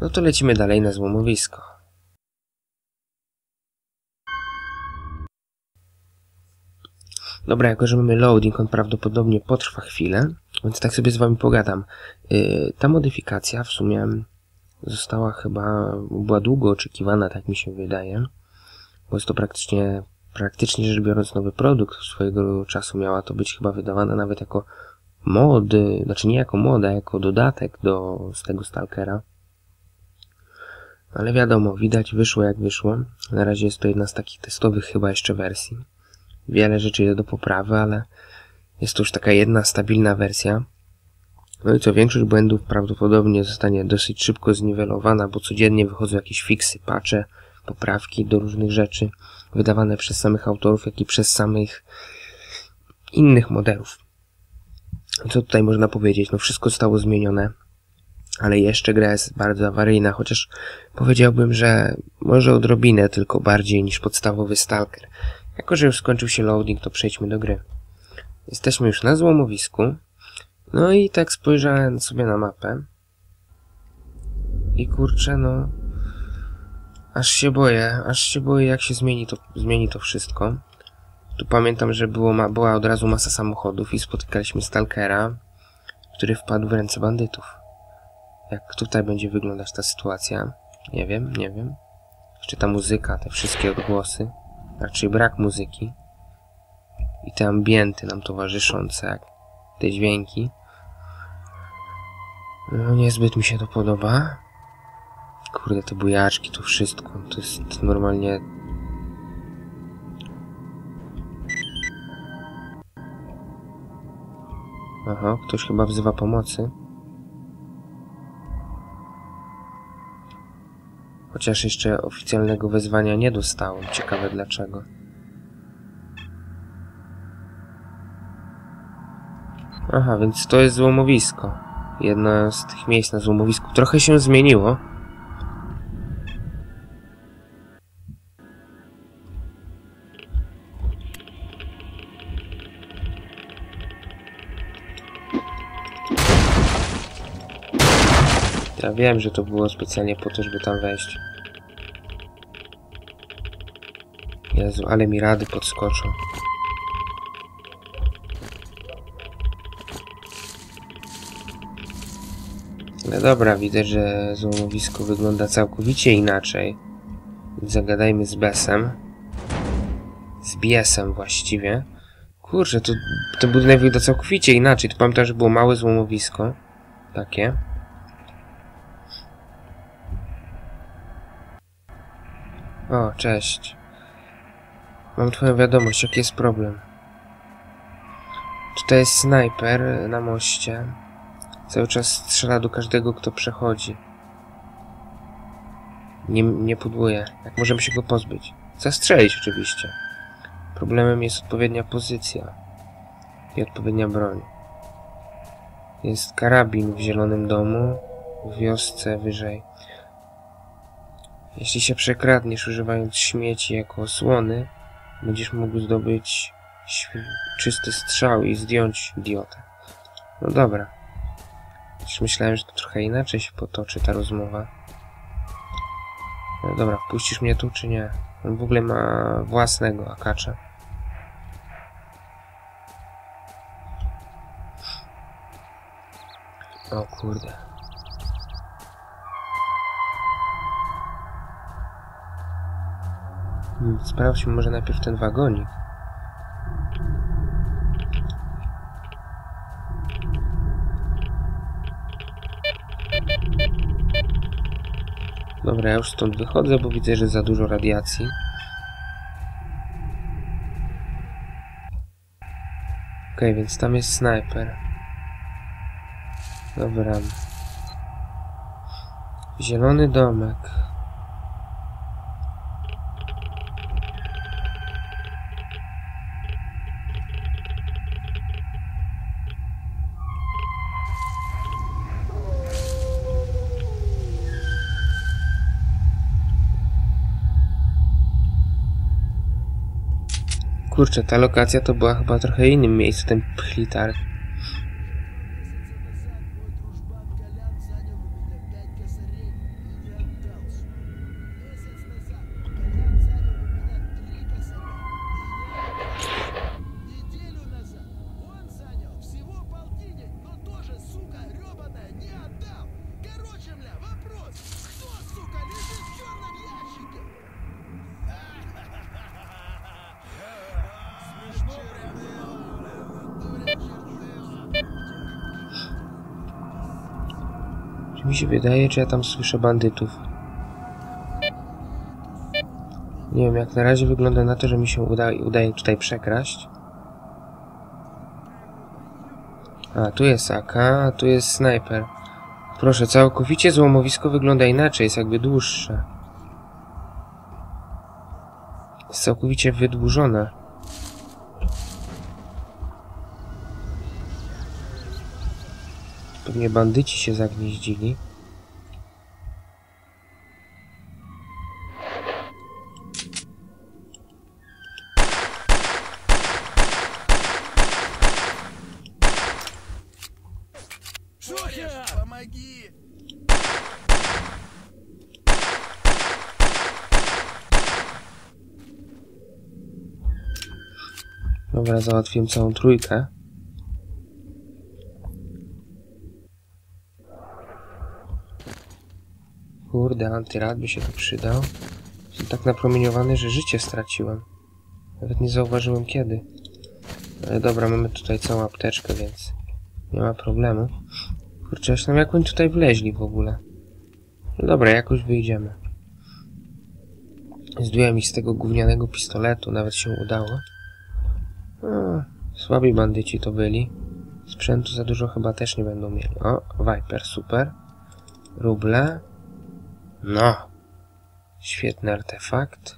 No to lecimy dalej na złomowisko. Dobra, jako że mamy loading, on prawdopodobnie potrwa chwilę, więc tak sobie z wami pogadam. Yy, ta modyfikacja w sumie została chyba, była długo oczekiwana, tak mi się wydaje, bo jest to praktycznie, praktycznie rzecz biorąc nowy produkt swojego czasu miała to być chyba wydawana nawet jako mod, znaczy nie jako mod, a jako dodatek do z tego Stalkera. Ale wiadomo, widać wyszło jak wyszło. Na razie jest to jedna z takich testowych chyba jeszcze wersji. Wiele rzeczy jest do poprawy, ale jest to już taka jedna stabilna wersja. No i co, większość błędów prawdopodobnie zostanie dosyć szybko zniwelowana, bo codziennie wychodzą jakieś fiksy, patche, poprawki do różnych rzeczy, wydawane przez samych autorów, jak i przez samych innych modelów. Co tutaj można powiedzieć? No wszystko zostało zmienione, ale jeszcze gra jest bardzo awaryjna, chociaż powiedziałbym, że może odrobinę tylko bardziej niż podstawowy Stalker. Jako, że już skończył się loading, to przejdźmy do gry. Jesteśmy już na złomowisku. No i tak spojrzałem sobie na mapę. I kurczę, no... Aż się boję, aż się boję jak się zmieni to, zmieni to wszystko. Tu pamiętam, że było ma, była od razu masa samochodów i spotykaliśmy Stalkera, który wpadł w ręce bandytów. Jak tutaj będzie wyglądać ta sytuacja? Nie wiem, nie wiem. Czy ta muzyka, te wszystkie odgłosy, raczej brak muzyki i te ambienty nam towarzyszące, jak te dźwięki. No niezbyt mi się to podoba. Kurde, te bujaczki, to wszystko, to jest normalnie Aha, ktoś chyba wzywa pomocy. Chociaż jeszcze oficjalnego wezwania nie dostałem. Ciekawe dlaczego. Aha, więc to jest złomowisko. Jedno z tych miejsc na złomowisku. Trochę się zmieniło. Ja wiem, że to było specjalnie po to, żeby tam wejść. Jezu, ale mi rady podskoczą. No dobra, widzę, że złomowisko wygląda całkowicie inaczej. Zagadajmy z Besem. Z Biesem właściwie. Kurczę, to ten budynek wygląda całkowicie inaczej. Tu pamiętam, że było małe złomowisko. Takie. O, cześć. Mam twoją wiadomość, jaki jest problem. Tutaj jest snajper na moście. Cały czas strzela do każdego, kto przechodzi. Nie, nie pudłuje. Jak możemy się go pozbyć? Zastrzelić oczywiście. Problemem jest odpowiednia pozycja i odpowiednia broń. Jest karabin w zielonym domu, w wiosce wyżej. Jeśli się przekradniesz używając śmieci jako osłony, będziesz mógł zdobyć czysty strzał i zdjąć idiotę. No dobra. Myślałem, że to trochę inaczej się potoczy ta rozmowa. No dobra, wpuścisz mnie tu czy nie? On w ogóle ma własnego akacza. O kurde. Sprawdźmy może najpierw ten wagonik. Dobra, ja już stąd wychodzę, bo widzę, że za dużo radiacji. Ok, więc tam jest snajper. Dobra. Zielony domek. Kurczę, ta lokacja to była chyba trochę innym miejscu, ten pchlitar. Mi się wydaje, czy ja tam słyszę bandytów. Nie wiem, jak na razie wygląda na to, że mi się uda, udaje tutaj przekraść. A, tu jest AK, a tu jest snajper. Proszę, całkowicie złomowisko wygląda inaczej, jest jakby dłuższe. Jest całkowicie wydłużone. Pewnie bandyci się zagnieździli. Dobra, załatwiłem całą trójkę. Kurde, antyrad by się tu przydał. Jestem tak napromieniowany, że życie straciłem. Nawet nie zauważyłem kiedy. Ale dobra, mamy tutaj całą apteczkę, więc nie ma problemu. Kurczę, zresztą jak oni tutaj wleźli w ogóle. No dobra, jakoś wyjdziemy. Zdjąłem ich z tego gównianego pistoletu, nawet się udało. A, słabi bandyci to byli. Sprzętu za dużo chyba też nie będą mieli. O, Viper, super. Ruble. No. Świetny artefakt.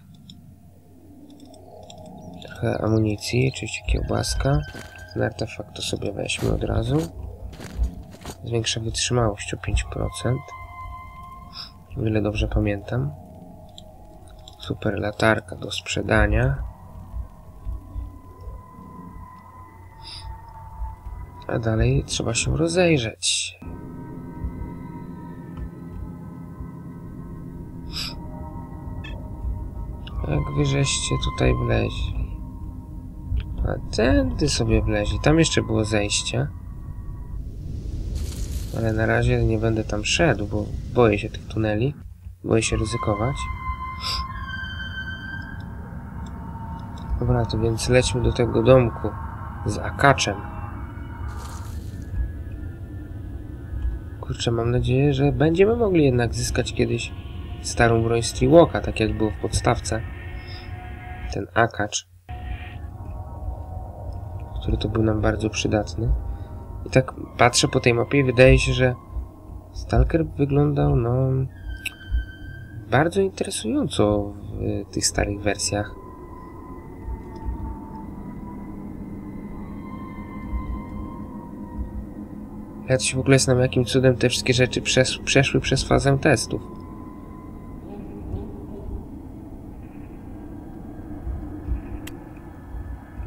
Trochę amunicji, oczywiście kiełbaska. Ten artefakt to sobie weźmy od razu. Zwiększa wytrzymałość o 5%. O ile dobrze pamiętam. Super latarka do sprzedania. A dalej trzeba się rozejrzeć. Wy żeście tutaj wleźli? A tędy sobie wleźli. Tam jeszcze było zejście. Ale na razie nie będę tam szedł, bo boję się tych tuneli. Boję się ryzykować. Dobra, to więc lećmy do tego domku z akaczem. Kurczę, mam nadzieję, że będziemy mogli jednak zyskać kiedyś starą broń Streetwalka, tak jak było w podstawce. Ten akacz. Który to był nam bardzo przydatny. I tak patrzę po tej mapie i wydaje się, że Stalker wyglądał, no... Bardzo interesująco w tych starych wersjach. Ja się w ogóle znam, jakim cudem te wszystkie rzeczy przes przeszły przez fazę testów.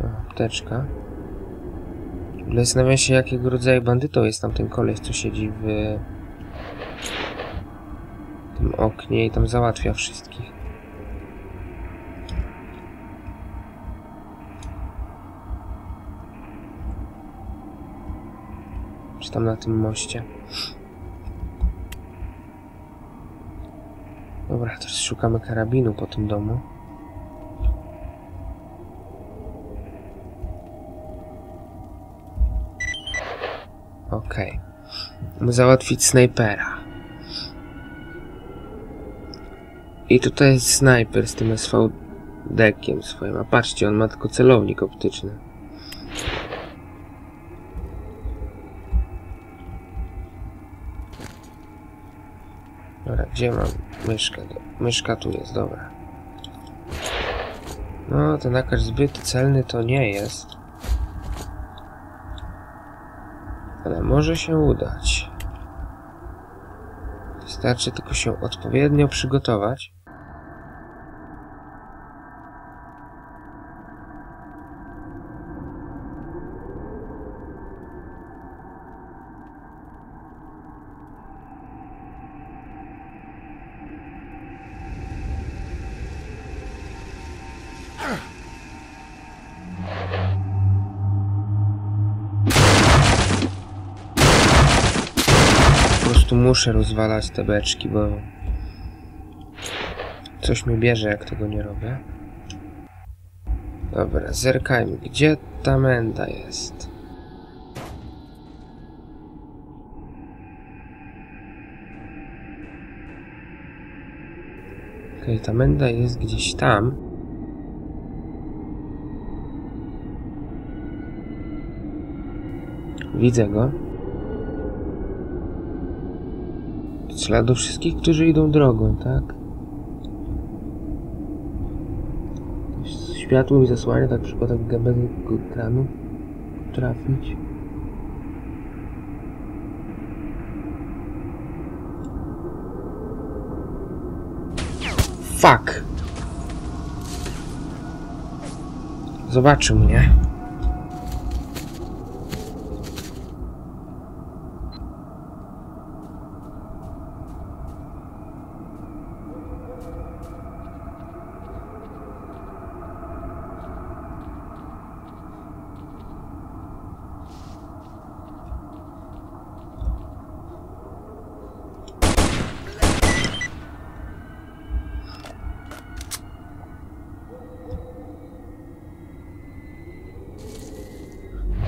O, apteczka. Zastanawiam się, jakiego rodzaju bandytą jest tam ten koleś, co siedzi w tym oknie i tam załatwia wszystkich. Czy tam na tym moście. Dobra, teraz szukamy karabinu po tym domu. Załatwić snajpera. I tutaj jest snajper z tym SV-dekiem swoim. A patrzcie, on ma tylko celownik optyczny. Dobra, gdzie mam myszkę? Myszka tu jest, dobra. No, ten akacz zbyt celny to nie jest. Ale może się udać. Wystarczy tylko się odpowiednio przygotować. muszę rozwalać te beczki, bo coś mi bierze, jak tego nie robię. Dobra, zerkajmy, gdzie ta menda jest? Okej, okay, ta menda jest gdzieś tam. Widzę go. Strzela do wszystkich, którzy idą drogą, tak? Światło mi zasłania, tak przypada gębę do ekranu. Trafić. Fuck! Zobaczył mnie.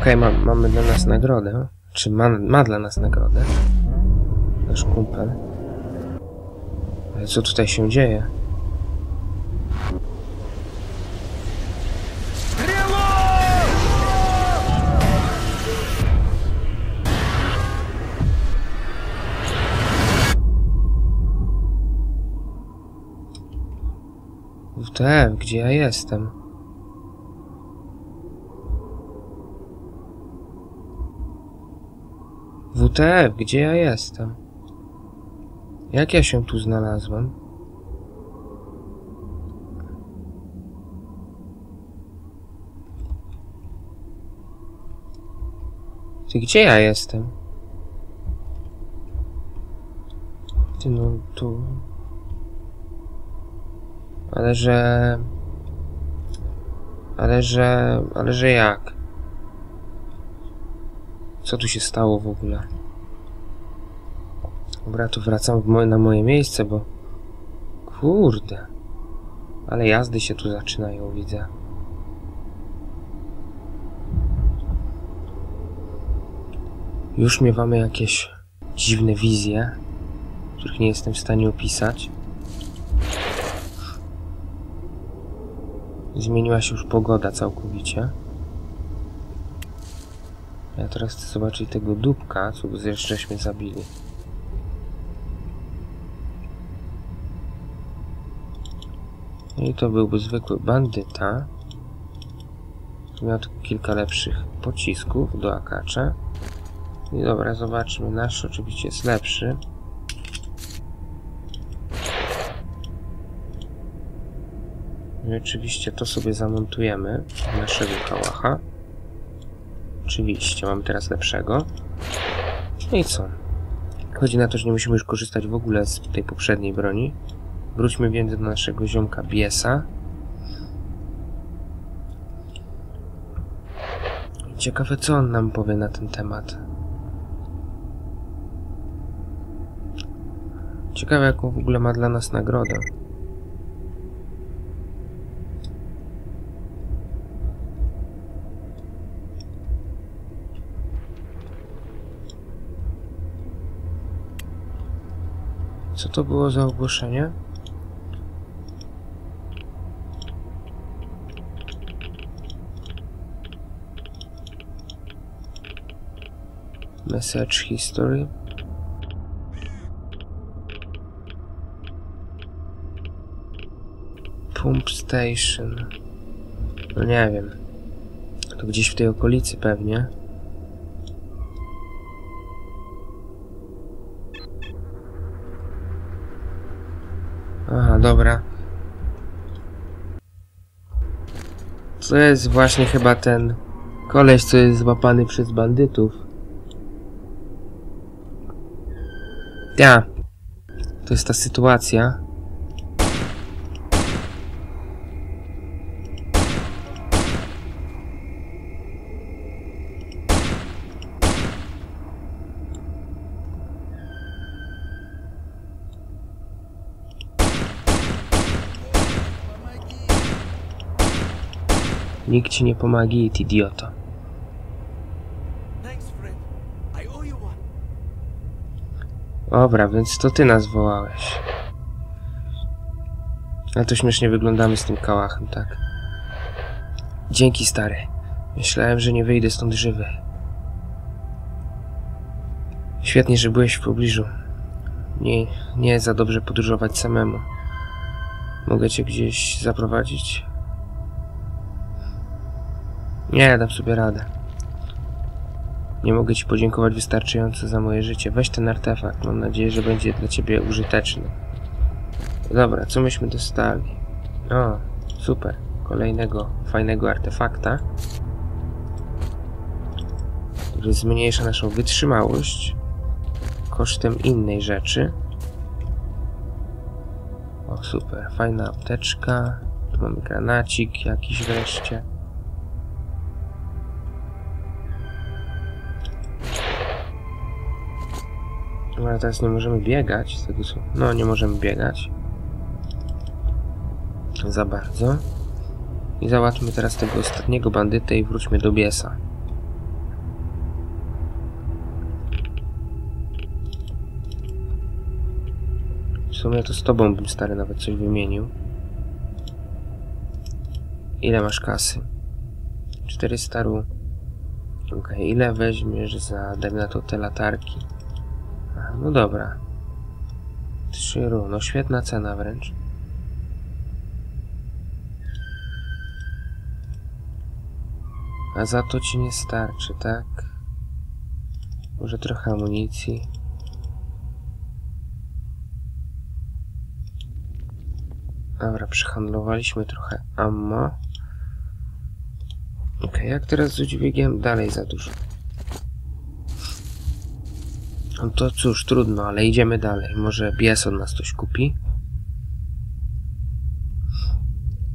Okej, ma, mamy dla nas nagrodę. Czy ma, ma dla nas nagrodę? Nasz kumpel. Ale co tutaj się dzieje? WTF, gdzie ja jestem? WTF, gdzie ja jestem? Jak ja się tu znalazłem? Ty, gdzie ja jestem? Ty, no tu... Ale że... Ale że... Ale że jak? Co tu się stało w ogóle? Dobra, tu wracam na moje miejsce, bo... Kurde. Ale jazdy się tu zaczynają, widzę. Już miewamy jakieś dziwne wizje, których nie jestem w stanie opisać. Zmieniła się już pogoda całkowicie. Ja teraz chcę zobaczyć tego dupka, co żeśmy zabili. I to byłby zwykły bandyta. Miał kilka lepszych pocisków do akacza. I dobra, zobaczmy. Nasz oczywiście jest lepszy. I oczywiście to sobie zamontujemy naszego kałacha. Oczywiście, mamy teraz lepszego. No i co? Chodzi na to, że nie musimy już korzystać w ogóle z tej poprzedniej broni. Wróćmy więc do naszego ziomka Biesa. Ciekawe, co on nam powie na ten temat. Ciekawe, jaką w ogóle ma dla nas nagrodę. Co to było za ogłoszenie? Message history. Pump station. No nie wiem. To gdzieś w tej okolicy pewnie. Aha, dobra. To jest właśnie chyba ten koleś, co jest złapany przez bandytów. Ta. To jest ta sytuacja. Nikt ci nie pomagi, idioto. Dobra, więc to ty nas wołałeś. Ale to śmiesznie wyglądamy z tym kałachem, tak? Dzięki, stary. Myślałem, że nie wyjdę stąd żywy. Świetnie, że byłeś w pobliżu. Nie, nie za dobrze podróżować samemu. Mogę cię gdzieś zaprowadzić? Nie, dam sobie radę. Nie mogę ci podziękować wystarczająco za moje życie. Weź ten artefakt. Mam nadzieję, że będzie dla ciebie użyteczny. Dobra, co myśmy dostali? O, super. Kolejnego fajnego artefakta, który zmniejsza naszą wytrzymałość kosztem innej rzeczy. O, super. Fajna apteczka. Tu mamy granacik jakiś wreszcie. Ale teraz nie możemy biegać, z tego co... No, nie możemy biegać. Za bardzo. I załatwmy teraz tego ostatniego bandytę i wróćmy do Biesa. W sumie to z tobą bym stary nawet coś wymienił. Ile masz kasy? 400 ru. Okej, okay. ile weźmiesz za, dajmy na to, te latarki? No dobra. 3 ru, no świetna cena wręcz. A za to ci nie starczy, tak? Może trochę amunicji. Dobra, przehandlowaliśmy trochę ammo. Ok, jak teraz z udźwigiem? Dalej za dużo. No to cóż, trudno, ale idziemy dalej. Może bies od nas coś kupi?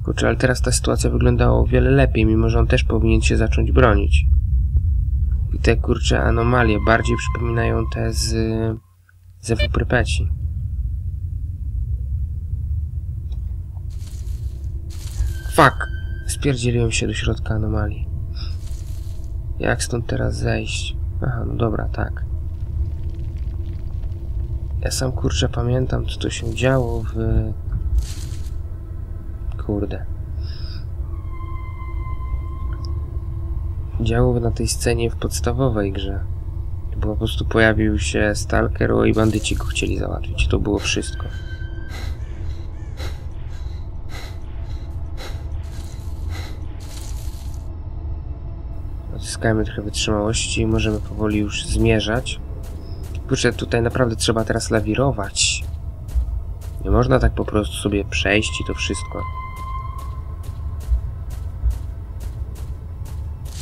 Kurczę, ale teraz ta sytuacja wyglądała o wiele lepiej, mimo że on też powinien się zacząć bronić. I te kurcze anomalie bardziej przypominają te z... ze Wuprypeci. Fuck! Spierdzieliłem się do środka anomalii. Jak stąd teraz zejść? Aha, no dobra, tak. Ja sam kurczę pamiętam, co to się działo w... Kurde. Działo na tej scenie w podstawowej grze. Bo po prostu pojawił się Stalker i bandyci go chcieli załatwić. To było wszystko. Odzyskajmy trochę wytrzymałości i możemy powoli już zmierzać. Kurczę, tutaj naprawdę trzeba teraz lawirować. Nie można tak po prostu sobie przejść i to wszystko.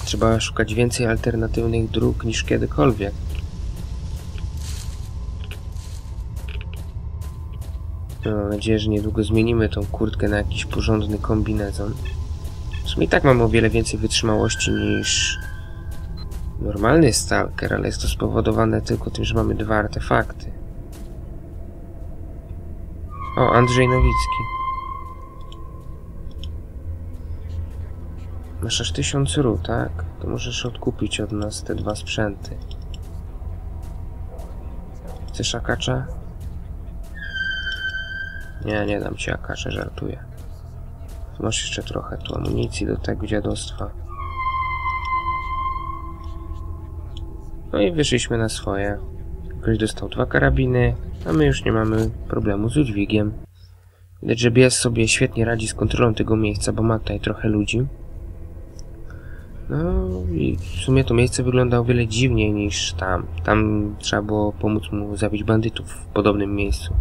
Trzeba szukać więcej alternatywnych dróg niż kiedykolwiek. Mam nadzieję, że niedługo zmienimy tą kurtkę na jakiś porządny kombinezon. W sumie i tak mam o wiele więcej wytrzymałości niż normalny stalker, ale jest to spowodowane tylko tym, że mamy dwa artefakty. O, Andrzej Nowicki. Masz aż tysiąc ru, tak? To możesz odkupić od nas te dwa sprzęty. Chcesz akacza? Nie, nie dam ci akacza, żartuję. Masz jeszcze trochę tu amunicji do tego dziadostwa. No i wyszliśmy na swoje. Ktoś dostał dwa karabiny, a my już nie mamy problemu z udźwigiem. Widać, że Bies sobie świetnie radzi z kontrolą tego miejsca, bo ma tutaj trochę ludzi. No i w sumie to miejsce wygląda o wiele dziwniej niż tam. Tam trzeba było pomóc mu zabić bandytów w podobnym miejscu.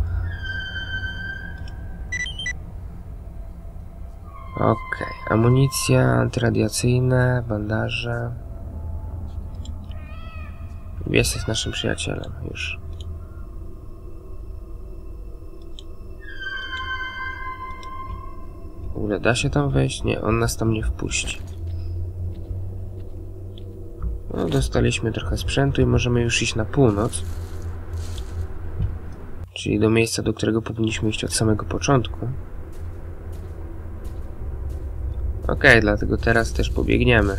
Okej, okay. amunicja antyradiacyjna, bandaże. Bies jest naszym przyjacielem już. W ogóle da się tam wejść? Nie, on nas tam nie wpuści. No, dostaliśmy trochę sprzętu i możemy już iść na północ. Czyli do miejsca, do którego powinniśmy iść od samego początku. Ok, dlatego teraz też pobiegniemy.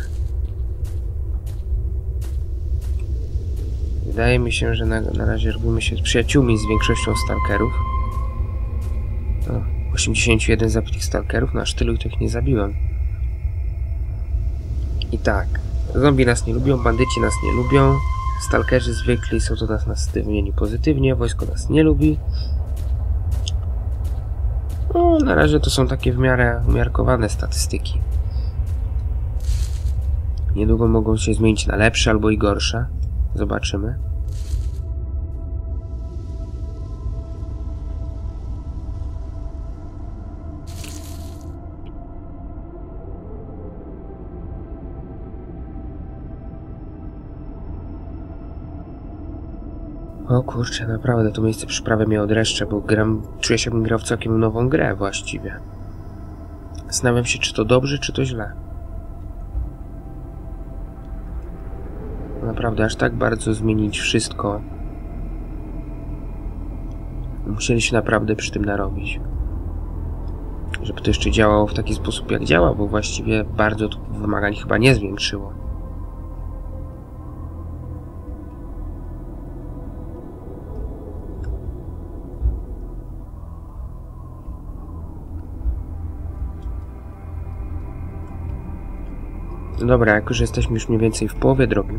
Wydaje mi się, że na, na razie robimy się przyjaciółmi z większością stalkerów. O, 81 zabitych stalkerów, no aż tylu to ich nie zabiłem. I tak, zombie nas nie lubią, bandyci nas nie lubią, stalkerzy zwykli są do nas nastawieni pozytywnie, wojsko nas nie lubi. No, na razie to są takie w miarę umiarkowane statystyki. Niedługo mogą się zmienić na lepsze albo i gorsze. Zobaczymy. O kurczę, naprawdę to miejsce przyprawy mnie odreszcze, bo gram, czuję się, jakbym grał w całkiem nową grę właściwie. Zastanawiam się, czy to dobrze, czy to źle. Naprawdę, aż tak bardzo zmienić wszystko. Musieli się naprawdę przy tym narobić. Żeby to jeszcze działało w taki sposób, jak działa, bo właściwie bardzo wymagań chyba nie zwiększyło. Dobra, jak już jesteśmy już mniej więcej w połowie drogi,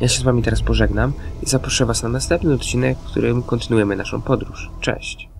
ja się z wami teraz pożegnam i zaproszę was na następny odcinek, w którym kontynuujemy naszą podróż. Cześć!